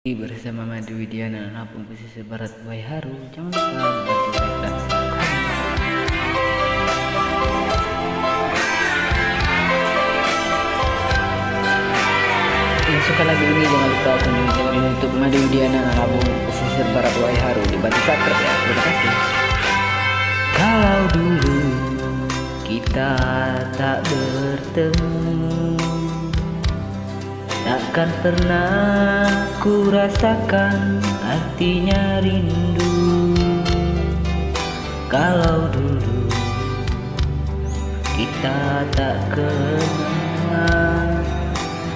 bersama Madu Widiana Lampung Pesisir Barat Waiharu jangan lupa bantu like dan yang suka lagu ini jangan lupa kunjungi channel YouTube Madu Widiana Lampung Pesisir Barat Waiharu dibantu subscribe ya. Terima kasih. Kalau dulu kita tak bertemu Takkan pernah ku rasakan artinya rindu. Kalau dulu kita tak kenal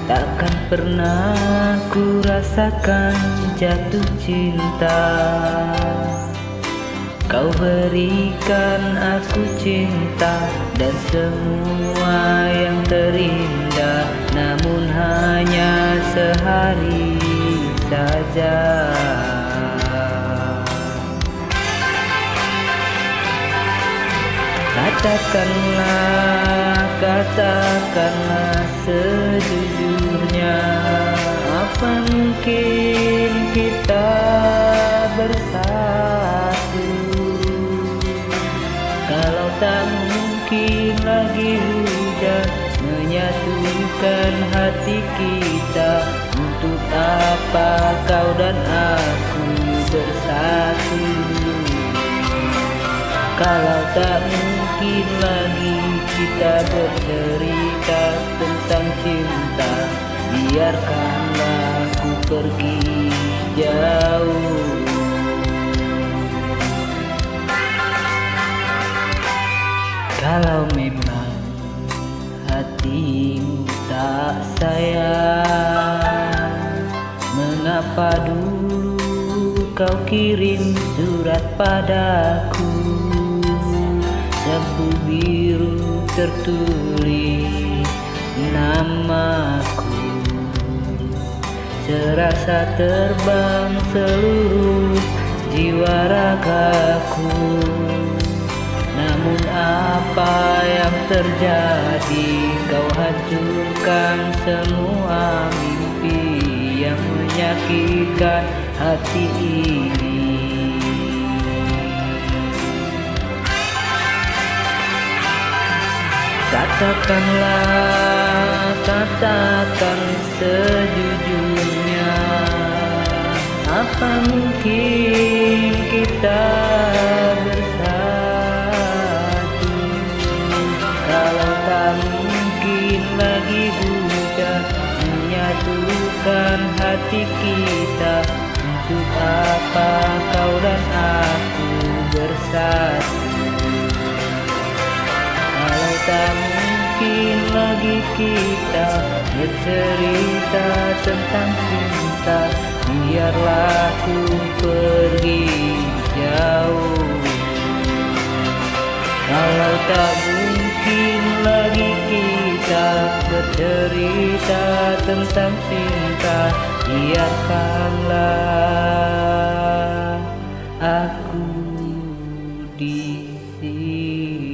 Takkan pernah ku rasakan jatuh cinta. Kau berikan aku cinta dan semua yang terindah Namun hanya sehari saja. Katakanlah, katakanlah sejujurnya Apa mungkin kita bersatu? Kalau tak mungkin lagi hujan Menyatukan hati kita apa kau dan aku bersatu? Kalau tak mungkin lagi kita bercerita tentang cinta Biarkanlah aku pergi jauh. Kalau Mengapa dulu kau kirim surat padaku. Sapu biru tertulis namaku. Serasa terbang seluruh jiwa ragaku. Namun apa yang terjadi? Kau hancurkan semua mimpi menyakitkan hati ini. Katakanlah, katakan sejujurnya Apa mungkin kita bersatu? Kalau tak mungkin lagi hujan Menyatukan hati kita Untuk apa kau dan aku bersatu. Kalau tak mungkin lagi kita Bercerita tentang cinta Biarlah ku pergi jauh. Kalau tak bercerita tentang cinta biarkanlah aku di sini.